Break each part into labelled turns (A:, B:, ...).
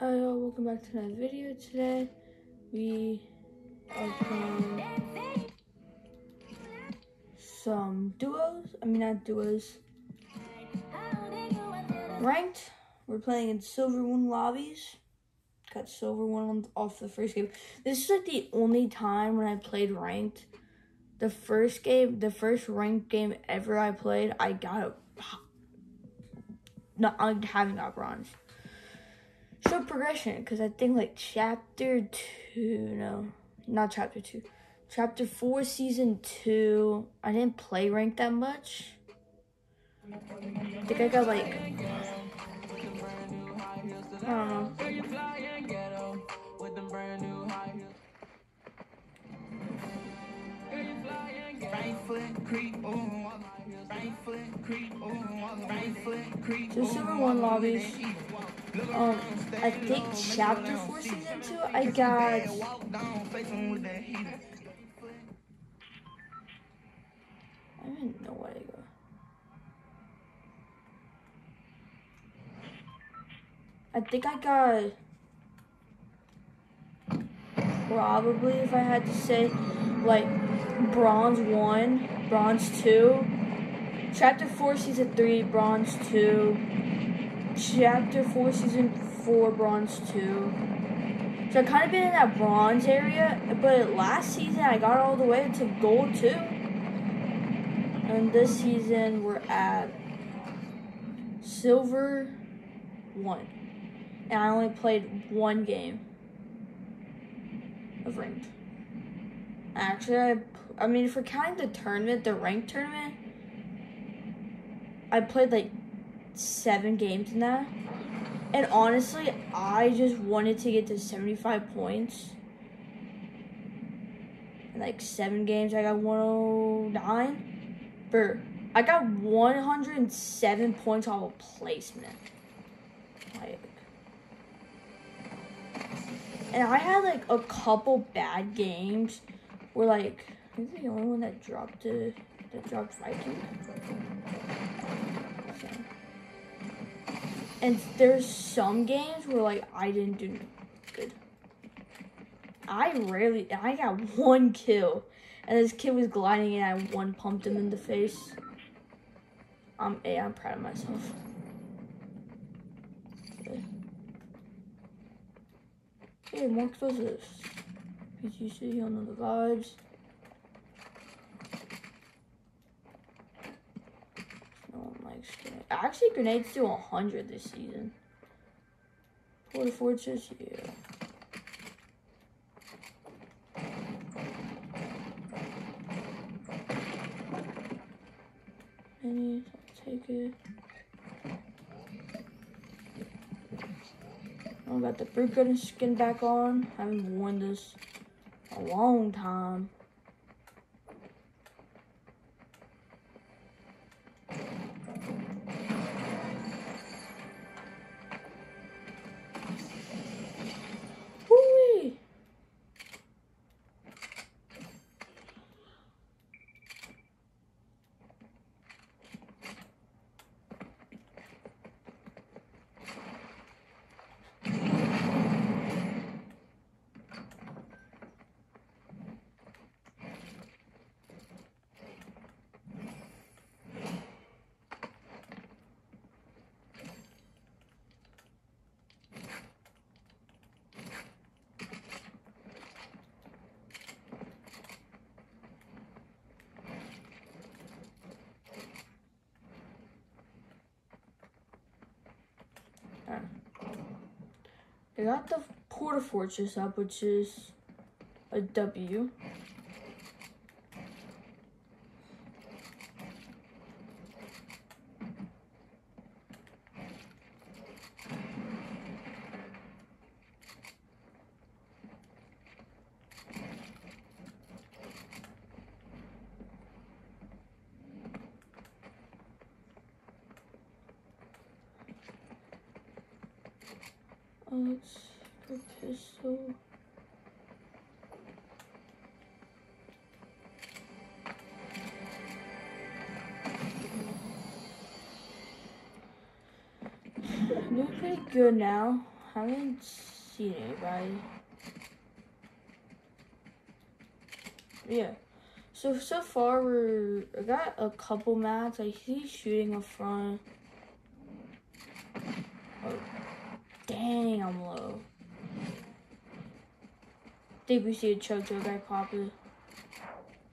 A: Y'all, welcome back to another video. Today we are playing some duos. I mean not duos. Ranked. We're playing in silver one lobbies. Got silver one off the first game. This is like the only time when I played ranked. The first game, the first ranked game ever I played, I got not I haven't got bronze. Show progression, because I think like chapter two, no, not chapter two, chapter four, season two. I didn't play rank that much. I think I got like, I don't know. Two silver one lobbies. Um, I think chapter four, season two. I got. I don't know where to go. I think I got probably if I had to say like bronze one, bronze two, chapter four, season three, bronze two, chapter four, season four, bronze two. So I kind of been in that bronze area, but last season I got all the way to gold two. And this season we're at silver one. And I only played one game of ranked. Actually, I, I mean, if we're counting the tournament, the ranked tournament, I played like seven games in that. And honestly, I just wanted to get to 75 points. In like seven games, I got 109. Bro, I got 107 points off of placement. Like, and I had like a couple bad games where like I think the only one that dropped it that dropped Viking. And there's some games where like I didn't do good. I rarely I got one kill. And this kid was gliding and I one pumped him in the face. I'm a I'm proud of myself. Hey, more explosives. PGC, you know the vibes. Actually, grenades do 100 this season. Port-a-Fortress, yeah. Any, I'll take it. I got the fruit gunner skin back on. I haven't worn this a long time. I got the Port-a-Fortress up, which is a W. It's for pistol. Doing pretty good now. I haven't seen anybody. Yeah. So so far we're I got a couple mats. I see shooting up front. Oh, dang, I'm low. think we see a a guy it.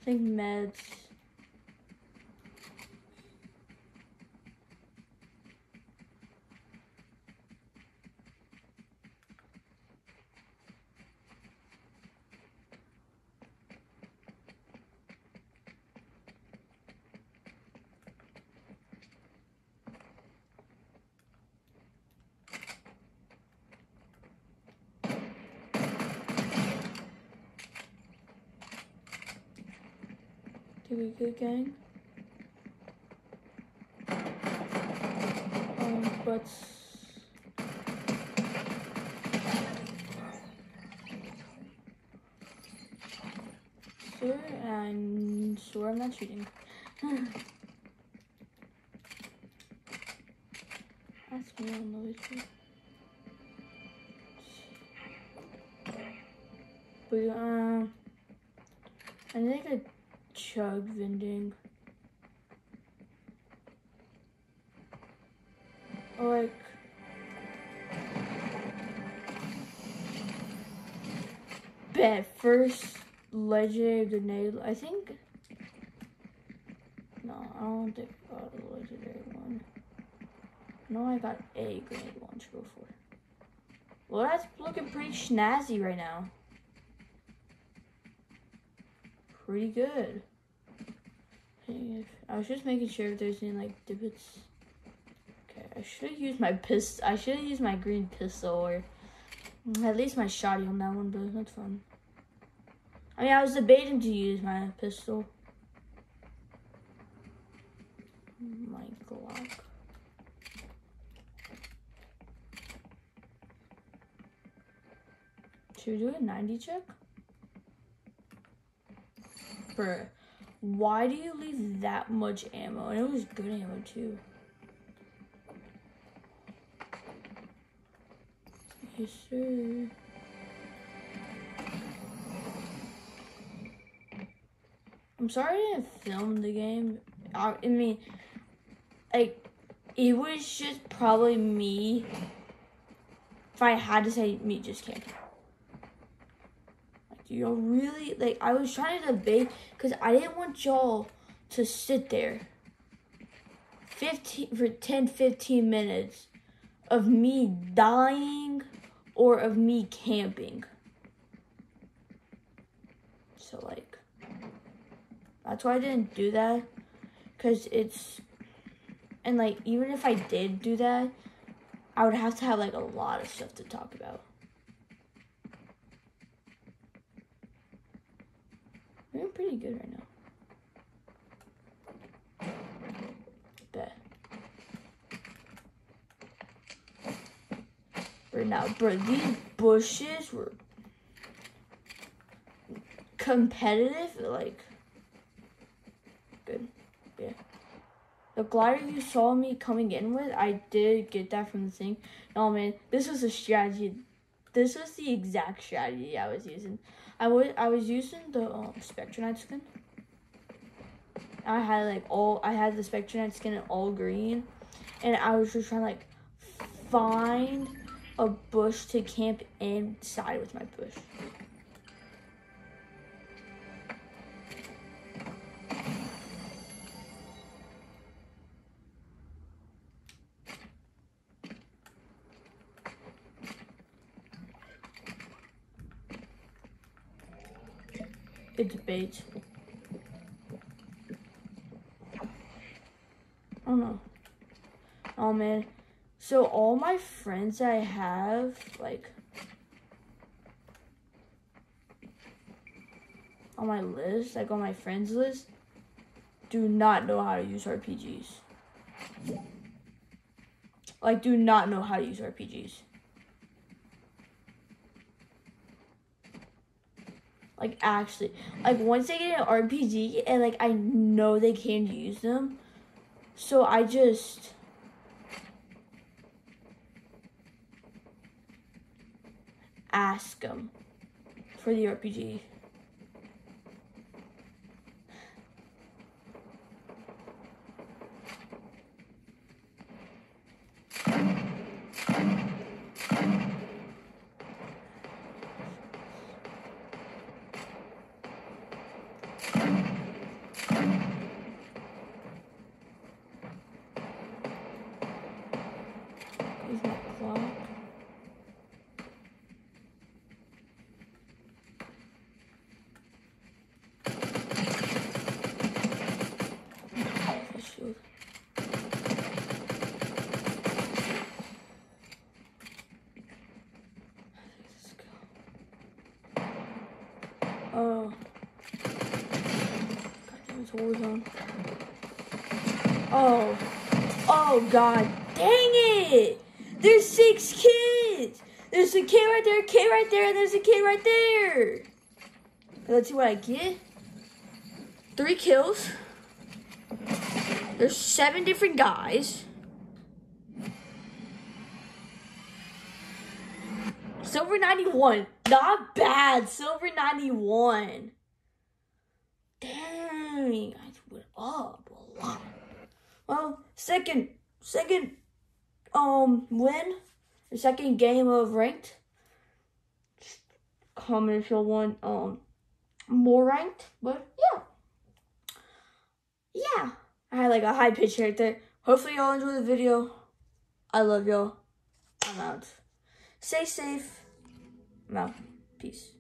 A: I think meds. We good gang? Um, but sir and sure I'm not shooting. That's me on the way. But um, I think I chug vending. Like bet first legendary grenade. I think no, I don't think I got a legendary one. No, I got a grenade launcher before. Well, that's looking pretty snazzy right now. Pretty good. I was just making sure if there's any like divots. Okay, I should have used my pistol. I should have used my green pistol or at least my shotty on that one, but that's fun. I mean, I was debating to use my pistol. My Glock. Should we do a 90 check? Bruh. Why do you leave that much ammo? And it was good ammo too. Yes, sir. I'm sorry I didn't film the game. I, I mean, like, it was just probably me. If I had to say me just camping you know, really, like, I was trying to debate because I didn't want y'all to sit there 15 for 10 15 minutes of me dying or of me camping. So, like, that's why I didn't do that because it's, and like, even if I did do that, I would have to have like a lot of stuff to talk about. We're pretty good right now. Right now, bro, these bushes were competitive, like, good, yeah. The glider you saw me coming in with, I did get that from the thing. No, man, this was a strategy. This was the exact strategy I was using. I was I was using the um, Spectra Knight skin. I had like all I had the Spectra Knight skin in all green, and I was just trying to like find a bush to camp inside with my bush. It's bait. I don't. Oh man. So all my friends I have, like, on my list, like on my friends list, do not know how to use RPGs. Like, do not know how to use RPGs. Like actually, like once they get an RPG and like I know they can use them, so I just ask them for the RPG. It's Warzone. Oh. Oh, God. Dang it! There's six kids! There's a kid right there, a kid right there, and there's a kid right there! Let's see what I get. Three kills. There's seven different guys. Silver 91. Not bad. Silver 91. Dang. I lot. Well, second, second, um, win. The second game of ranked. Comment if you want, um, more ranked. But yeah. Yeah. I had like a high pitch right there. Hopefully y'all enjoy the video. I love y'all. I'm out. Stay safe. I'm out. Peace.